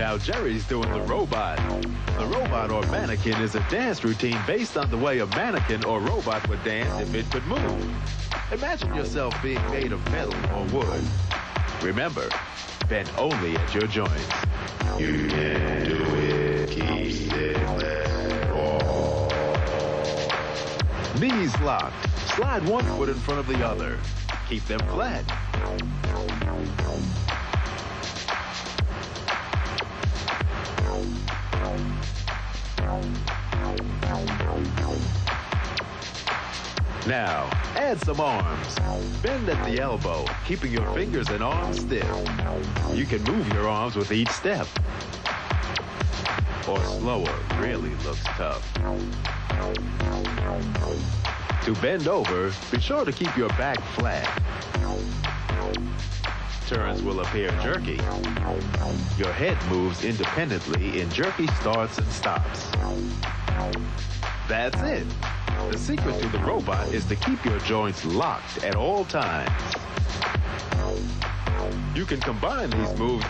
Now Jerry's doing the robot. The robot or mannequin is a dance routine based on the way a mannequin or robot would dance if it could move. Imagine yourself being made of metal or wood. Remember, bend only at your joints. You can do it. Keep it all. Knees locked. Slide one foot in front of the other. Keep them flat. Now, add some arms. Bend at the elbow, keeping your fingers and arms stiff. You can move your arms with each step. Or slower really looks tough. To bend over, be sure to keep your back flat. Turns will appear jerky. Your head moves independently in jerky starts and stops. That's it. The secret to the robot is to keep your joints locked at all times. You can combine these moves